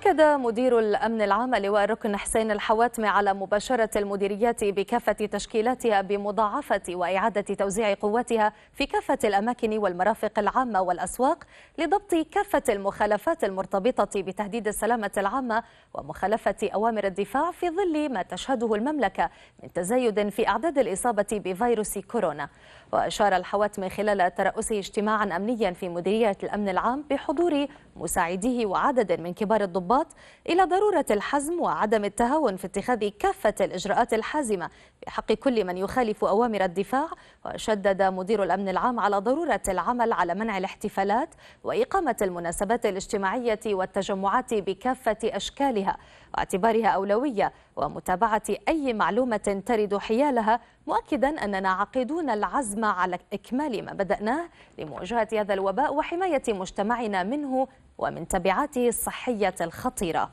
أكد مدير الأمن العام لواء الركن حسين الحواتمي على مباشرة المديريات بكافة تشكيلاتها بمضاعفة وإعادة توزيع قواتها في كافة الأماكن والمرافق العامة والأسواق لضبط كافة المخالفات المرتبطة بتهديد السلامة العامة ومخالفة أوامر الدفاع في ظل ما تشهده المملكة من تزايد في أعداد الإصابة بفيروس كورونا. وأشار الحواتمي خلال ترأسه اجتماعا أمنيا في مديرية الأمن العام بحضور مساعديه وعدد من كبار الضباط إلى ضرورة الحزم وعدم التهاون في اتخاذ كافة الإجراءات الحازمة. بحق كل من يخالف أوامر الدفاع وشدد مدير الأمن العام على ضرورة العمل على منع الاحتفالات وإقامة المناسبات الاجتماعية والتجمعات بكافة أشكالها واعتبارها أولوية ومتابعة أي معلومة ترد حيالها مؤكدا أننا عاقدون العزم على إكمال ما بدأناه لمواجهة هذا الوباء وحماية مجتمعنا منه ومن تبعاته الصحية الخطيرة.